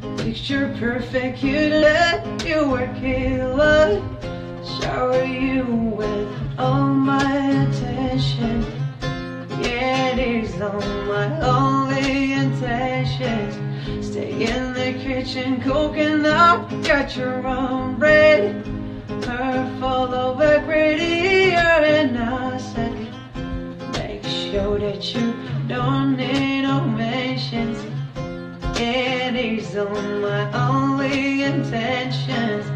Picture perfect, you let you work killer. Shower you with all my attention. Yeah, these are my only intentions. Stay in the kitchen cooking up, got your own bread. Follow a prettier and I said, make sure that you don't need These my only intentions.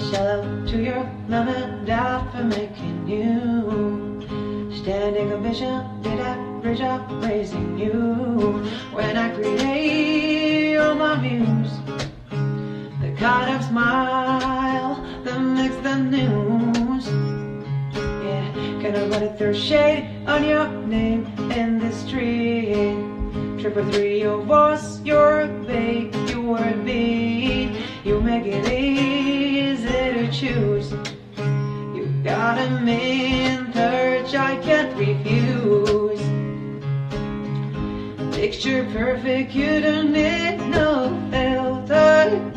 Shout out to your mom and dad for making you. Standing a vision, did average of raising you. When I create all my views, the kind of smile that makes the news. Yeah, gonna run it through shade on your name in the street. Triple three, your voice, your bait, A mean touch I can't refuse. Picture perfect, you don't need no filter.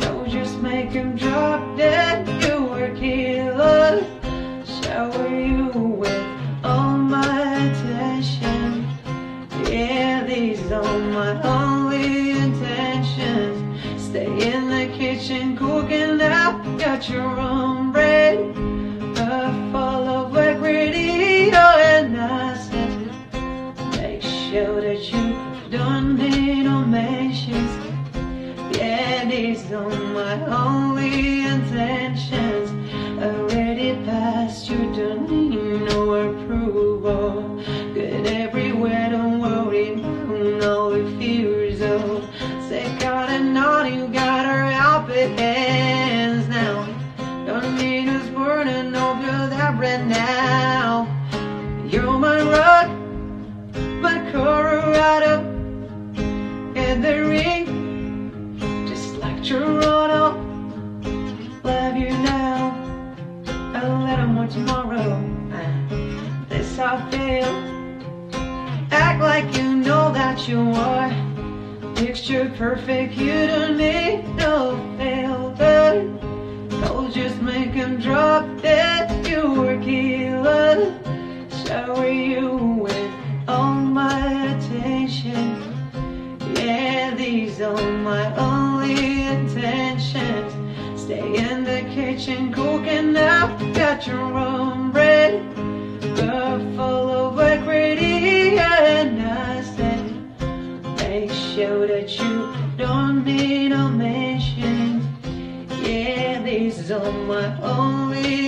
Don't just make him drop dead, you were killer. Shower you with all my attention. Yeah, these are my only intentions. Stay in the kitchen cooking up, got your own bread. A follow equity, oh, and I said, make sure that you don't need no mentions. Yeah, these are my only intentions. Already past, you don't need no approval. Right now. You're my rock, my Colorado, and the ring, just like Toronto. Love you now, a little more tomorrow. This I feel. Act like you know that you are. Picture perfect, you don't need no filter. Don't just make him drop dead, got your own bread. Buffalo equity, and I said, make sure that you don't need no mentions. Yeah, these are my only